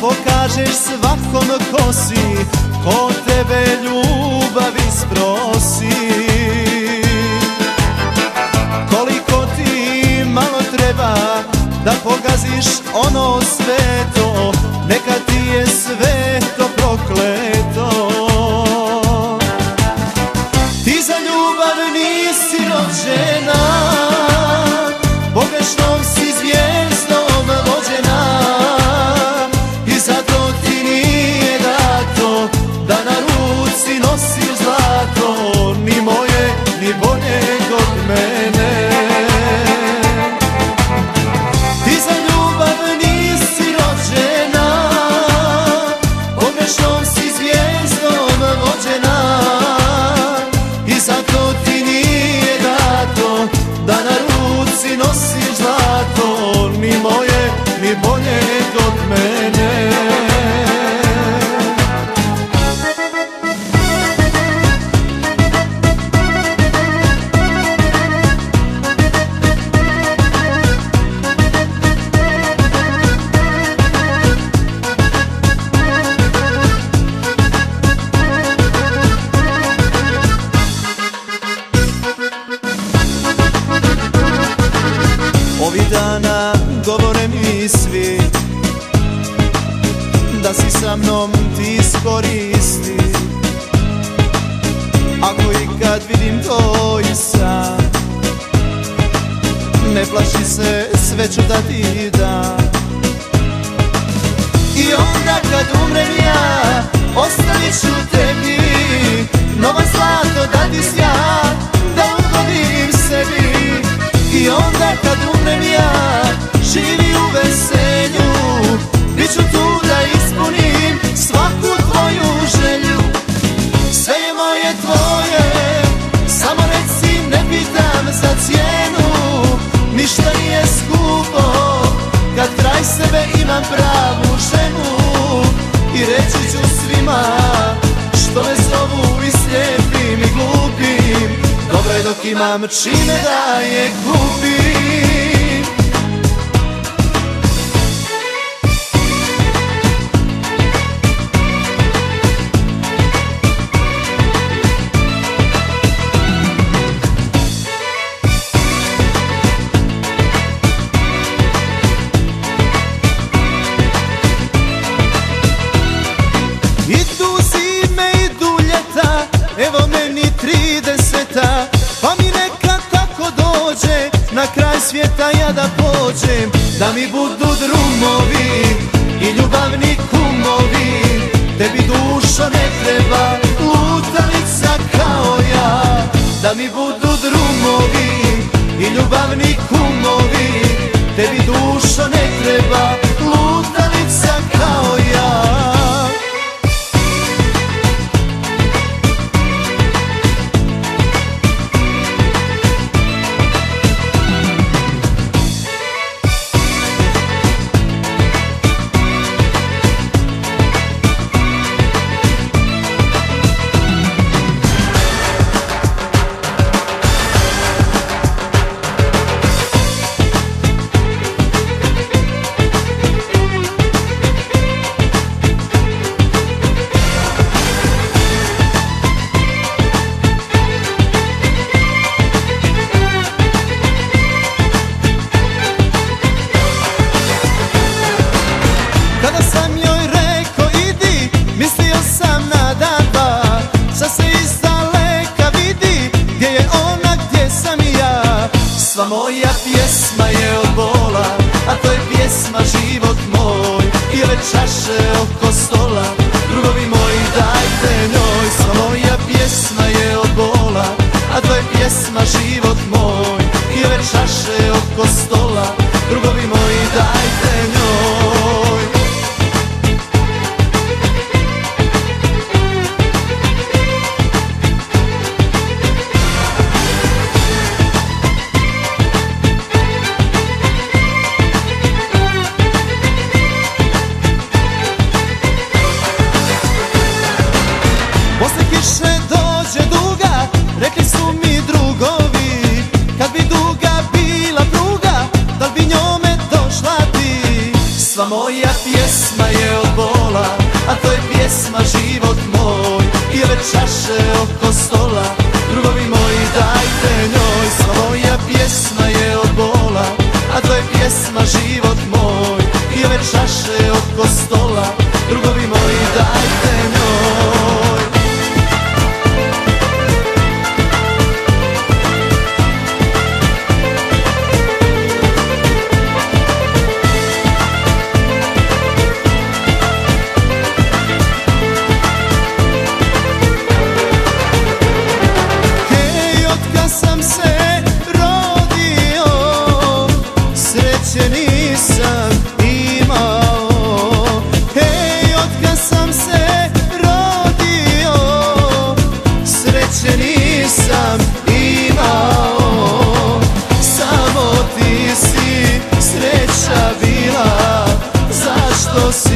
Pokažeš svakom ko si Ko tebe ljubavi sprosi od mene. Ovih dana govore mi svi mnom ti iskoristi. Ako i kad vidim tvoj san Ne plaši se, sve ću da ti dam. I onda kad umrem ja Ostavit ću tebi Nova zlato reći ću svima Što me zovu i slijepim i glupim. Dobro je dok imam čime da je kupim trideseta Pa mi neka tako dođe, na kraj svijeta ja da pođem Da mi budu drumovi i ljubavni kumovi Tebi dušo ne treba lutalica kao ja Da mi budu drumovi i ljubavni kumovi moja pjesma je od bola, a to je pjesma život moj. I ove čaše oko stola, čaše oko stola. Drugovi moji dajte njoj Sva moja pjesma je od bola. A to je pjesma život moj. I ove čaše oko stola doce.